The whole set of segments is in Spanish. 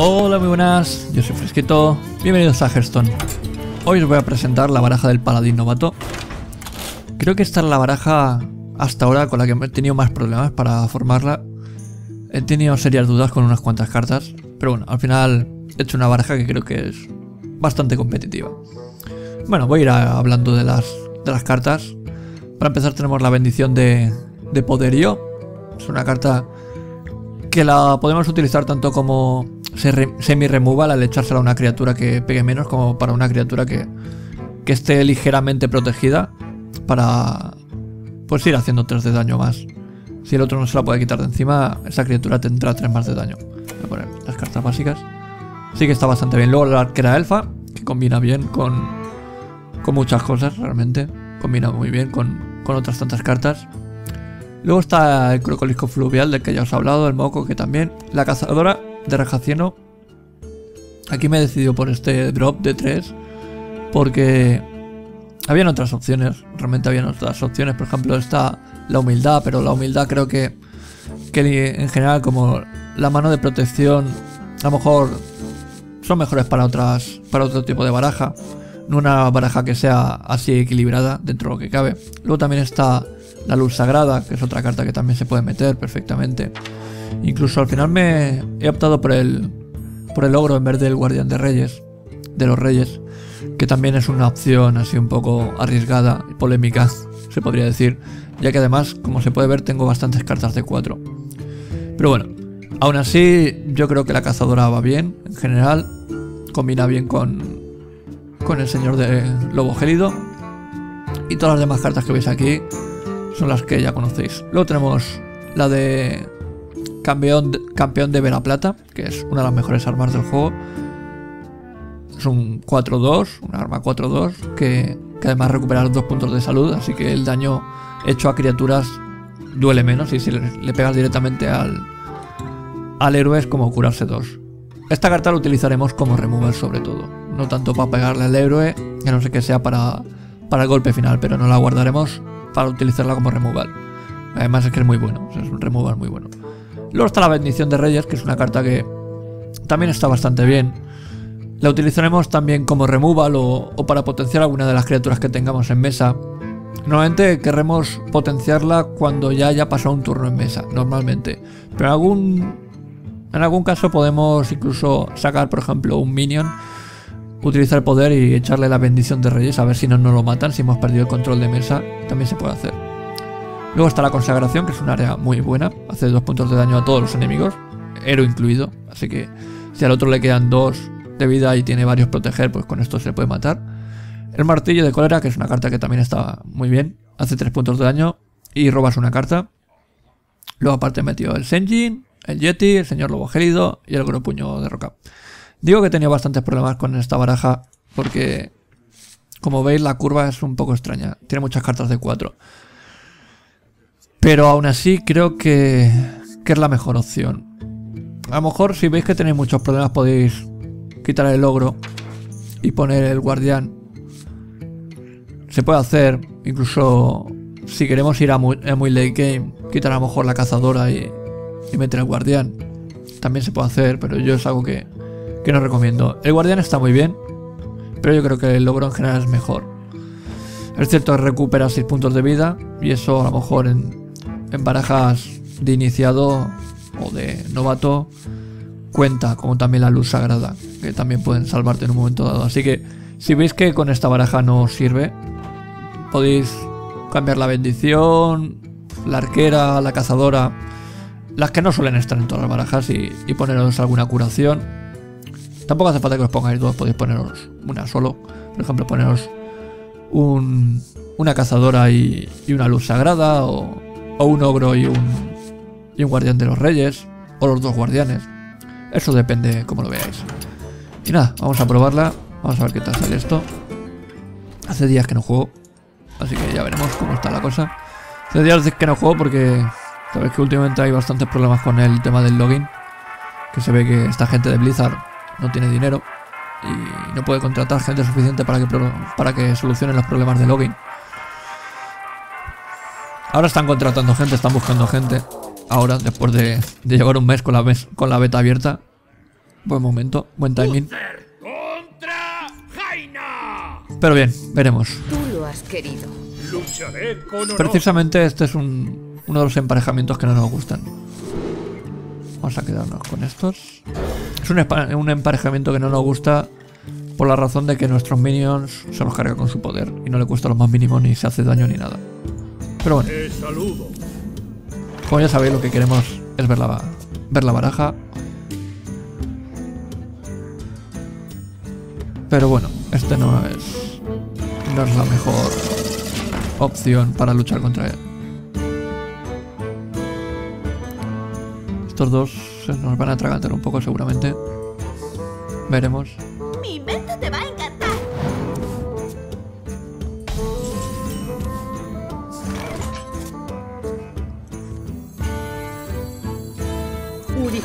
Hola, muy buenas, yo soy Fresquito, bienvenidos a Hearthstone. Hoy os voy a presentar la baraja del paladín novato. Creo que esta es la baraja hasta ahora con la que he tenido más problemas para formarla. He tenido serias dudas con unas cuantas cartas, pero bueno, al final he hecho una baraja que creo que es bastante competitiva. Bueno, voy a ir hablando de las, de las cartas. Para empezar tenemos la bendición de, de poderío. Es una carta que la podemos utilizar tanto como semi-removal al echársela a una criatura que pegue menos como para una criatura que, que esté ligeramente protegida para pues ir haciendo 3 de daño más. Si el otro no se la puede quitar de encima, esa criatura tendrá 3 más de daño. Voy a poner las cartas básicas. Sí que está bastante bien. Luego la arquera elfa, que combina bien con, con muchas cosas realmente. Combina muy bien con, con otras tantas cartas. Luego está el crocolisco fluvial del que ya os he hablado, el moco que también. La cazadora de Rejacieno. Aquí me he decidido por este drop de 3 porque habían otras opciones, realmente habían otras opciones, por ejemplo está la humildad, pero la humildad creo que, que en general como la mano de protección a lo mejor son mejores para otras para otro tipo de baraja, no una baraja que sea así equilibrada dentro de lo que cabe. Luego también está la luz sagrada, que es otra carta que también se puede meter perfectamente. Incluso al final me he optado por el, por el ogro en vez del guardián de reyes, de los reyes, que también es una opción así un poco arriesgada y polémica, se podría decir, ya que además, como se puede ver, tengo bastantes cartas de 4. Pero bueno, aún así yo creo que la cazadora va bien, en general, combina bien con, con el señor de lobo gélido. Y todas las demás cartas que veis aquí son las que ya conocéis. Luego tenemos la de campeón campeón de Vera Plata, que es una de las mejores armas del juego. Es un 4-2, una arma 4-2, que, que, además recupera dos puntos de salud, así que el daño hecho a criaturas duele menos y si le, pegas directamente al, al héroe es como curarse dos. Esta carta la utilizaremos como removal sobre todo, no tanto para pegarle al héroe, que no sé que sea para, para el golpe final, pero no la guardaremos para utilizarla como removal. Además es que es muy bueno, es un removal muy bueno. Luego está la bendición de reyes, que es una carta que también está bastante bien. La utilizaremos también como removal o, para potenciar alguna de las criaturas que tengamos en mesa. Normalmente querremos potenciarla cuando ya haya pasado un turno en mesa, normalmente. Pero en algún, en algún caso podemos incluso sacar, por ejemplo, un minion, utilizar el poder y echarle la bendición de reyes a ver si no nos lo matan, si hemos perdido el control de mesa, también se puede hacer. Luego está la consagración, que es un área muy buena. Hace dos puntos de daño a todos los enemigos, héroe incluido. Así que si al otro le quedan dos de vida y tiene varios proteger, pues con esto se puede matar. El martillo de cólera, que es una carta que también está muy bien. Hace tres puntos de daño y robas una carta. Luego aparte metió el Senjin, el Yeti, el Señor Lobo Gélido y el Gropuño de Roca. Digo que he tenido bastantes problemas con esta baraja porque, como veis, la curva es un poco extraña. Tiene muchas cartas de 4. Pero aún así creo que, que es la mejor opción. A lo mejor si veis que tenéis muchos problemas podéis quitar el logro y poner el guardián. Se puede hacer, incluso si queremos ir a muy, late game, quitar a lo mejor la cazadora y, meter el guardián. También se puede hacer, pero yo es algo que, que no recomiendo. El guardián está muy bien, pero yo creo que el logro en general es mejor. Es cierto que recupera 6 puntos de vida y eso a lo mejor en, en barajas de iniciado o de novato cuenta como también la luz sagrada, que también pueden salvarte en un momento dado. Así que si veis que con esta baraja no os sirve, podéis cambiar la bendición, la arquera, la cazadora, las que no suelen estar en todas las barajas y, poneros alguna curación. Tampoco hace falta que os pongáis dos, podéis poneros una solo. Por ejemplo, poneros un, una cazadora y, y una luz sagrada o, o un ogro y un, y un guardián de los reyes, o los dos guardianes. Eso depende como lo veáis. Y nada, vamos a probarla. Vamos a ver qué tal sale esto. Hace días que no juego, así que ya veremos cómo está la cosa. Hace días que no juego porque sabes que últimamente hay bastantes problemas con el tema del login. Que se ve que esta gente de Blizzard no tiene dinero y no puede contratar gente suficiente para que, para que solucionen los problemas de login. Ahora están contratando gente, están buscando gente. Ahora, después de, llevar un mes con la, con la beta abierta. Buen momento, buen timing. contra Jaina. Pero bien, veremos. Tú lo has querido. Lucharé con honor. Precisamente este es un, uno de los emparejamientos que no nos gustan. Vamos a quedarnos con estos. Es un, un emparejamiento que no nos gusta por la razón de que nuestros minions se los carga con su poder y no le cuesta lo más mínimo ni se hace daño ni nada. Pero bueno, saludo. como ya sabéis lo que queremos es ver la, ver la baraja. Pero bueno, este no es, no es la mejor opción para luchar contra él. Estos dos nos van a atragantar un poco seguramente. Veremos.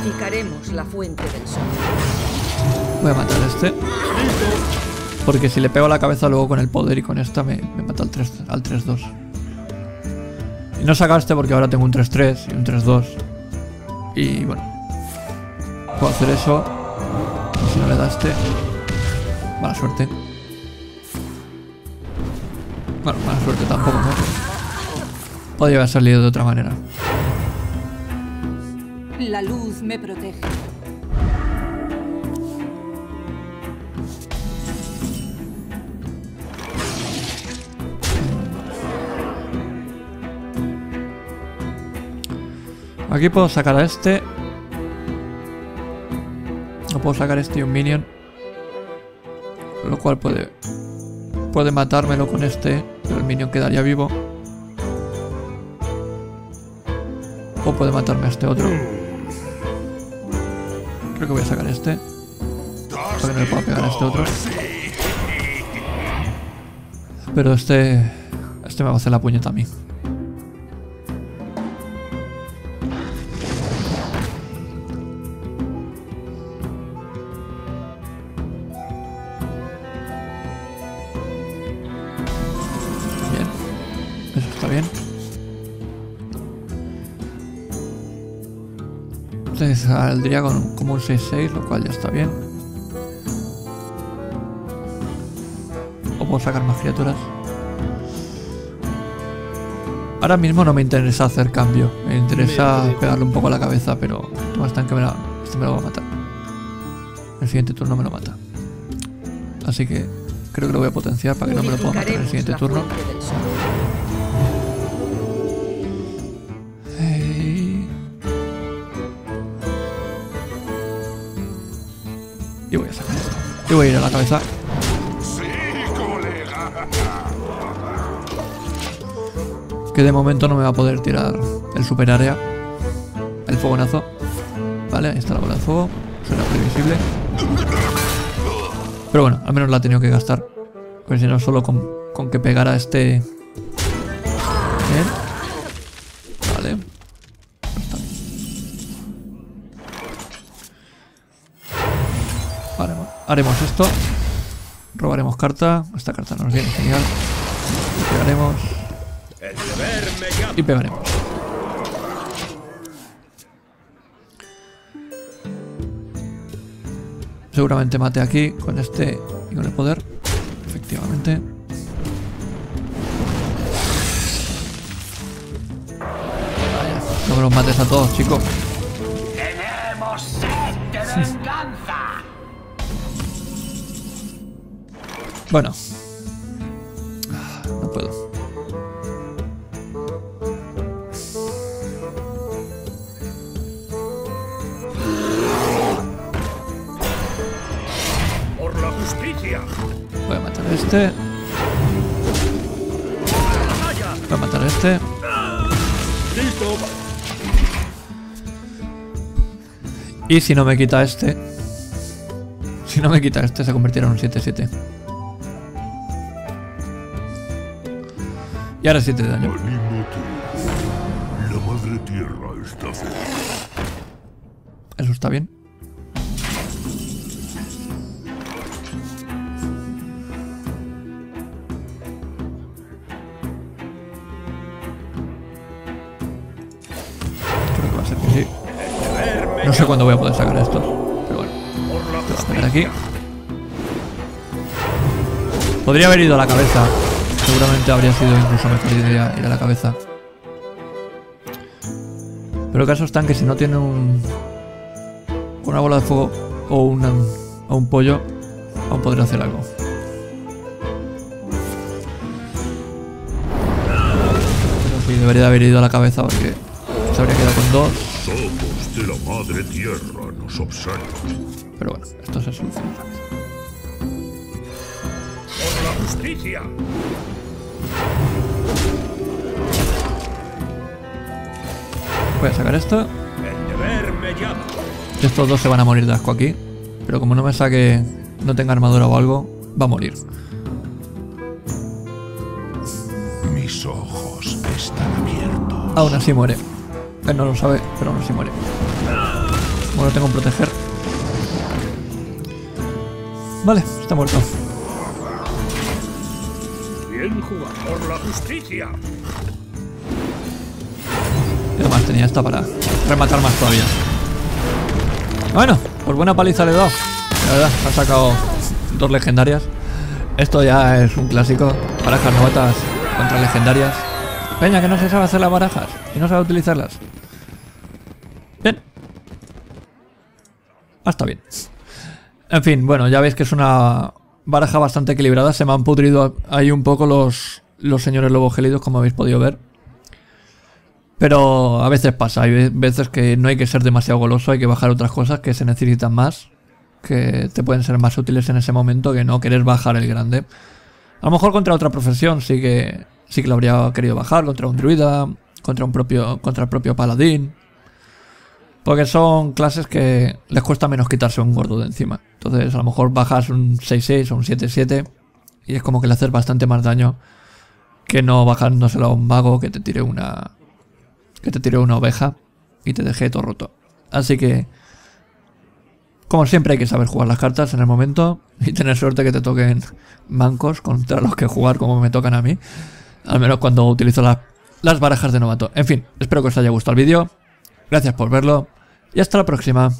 Purificaremos la fuente del sol. Voy a matar a este. Porque si le pego la cabeza luego con el poder y con esta me, me mata al 3 al 3-2. Y no saca este porque ahora tengo un 3-3 y un 3-2. Y bueno. Puedo hacer eso. Si no le da este. Mala suerte. Bueno, mala suerte tampoco, ¿no? Podría haber salido de otra manera. La luz me protege. Aquí puedo sacar a este. No puedo sacar este y un minion. Lo cual puede. Puede matármelo con este. Pero el minion quedaría vivo. O puede matarme a este otro. Creo que voy a sacar este. Para que no le pueda pegar a este otro. Pero este. Este me va a hacer la puñeta a mí. Saldría con como un 6-6, lo cual ya está bien. O puedo sacar más criaturas. Ahora mismo no me interesa hacer cambio. Me interesa pegarle un poco a la cabeza, pero están que me la- este me lo va a matar. El siguiente turno me lo mata. Así que creo que lo voy a potenciar para que no me lo pueda matar en el siguiente turno. Y voy a ir a la cabeza. Que de momento no me va a poder tirar el super área. El fogonazo. Vale, ahí está la bola de fuego. Suena previsible. Pero bueno, al menos la he tenido que gastar. Porque si no, solo con, con que pegara este. Bien. Haremos, esto. Robaremos carta. Esta carta nos viene genial. Pegaremos. Y pegaremos. Seguramente mate aquí con este y con el poder. Efectivamente. Vaya, no me los mates a todos, chicos. Tenemos sed venganza. Bueno. No puedo. Por la justicia. Voy a matar a este. Voy a matar a este. Listo. Y si no me quita este. Si no me quita este, se convertirá en un 7-7. Y ahora 7 de daño. La madre tierra está. Eso está bien. Creo que va a ser que sí. No sé cuándo voy a poder sacar estos. Pero bueno. Por Voy a pegar aquí. Podría haber ido a la cabeza. Seguramente habría sido incluso mejor idea ir a la cabeza. Pero el caso está en que si no tiene un... Una bola de fuego o, una, o un pollo, aún podría hacer algo. Pero sí, debería haber ido a la cabeza porque se habría quedado con dos. Somos de la madre tierra nos observan. Pero bueno, esto se soluciona. Por la justicia. Voy a sacar esto. Estos dos se van a morir de asco aquí. Pero como no me saque, no tenga armadura o algo, va a morir. Mis ojos están abiertos. Aún así muere. Él no lo sabe, pero aún así muere. Bueno, tengo un proteger. Vale, está muerto. Bien jugado. Por la justicia. Tenía esta para rematar más todavía. Bueno, pues buena paliza le he dado. La verdad, ha sacado dos legendarias. Esto ya es un clásico. Barajas novatas contra legendarias. Peña, que no se sabe hacer las barajas y no sabe utilizarlas. Bien. Ah, está bien. En fin, bueno, ya veis que es una baraja bastante equilibrada. Se me han pudrido ahí un poco los, los señores lobos gélidos, como habéis podido ver. Pero a veces pasa, hay ve- veces que no hay que ser demasiado goloso, hay que bajar otras cosas que se necesitan más, que te pueden ser más útiles en ese momento que no querer bajar el grande. A lo mejor contra otra profesión sí que sí que lo habría querido bajar, contra un druida, contra un propio contra el propio paladín. Porque son clases que les cuesta menos quitarse un gordo de encima. Entonces, a lo mejor bajas un 6-6 o un 7-7 y es como que le haces bastante más daño que no bajándoselo a un mago que te tire una que te tire una oveja y te deje todo roto. Así que como siempre hay que saber jugar las cartas en el momento y tener suerte que te toquen mancos contra los que jugar como me tocan a mí. Al menos cuando utilizo la- las barajas de novato. En fin, espero que os haya gustado el vídeo. Gracias por verlo y hasta la próxima.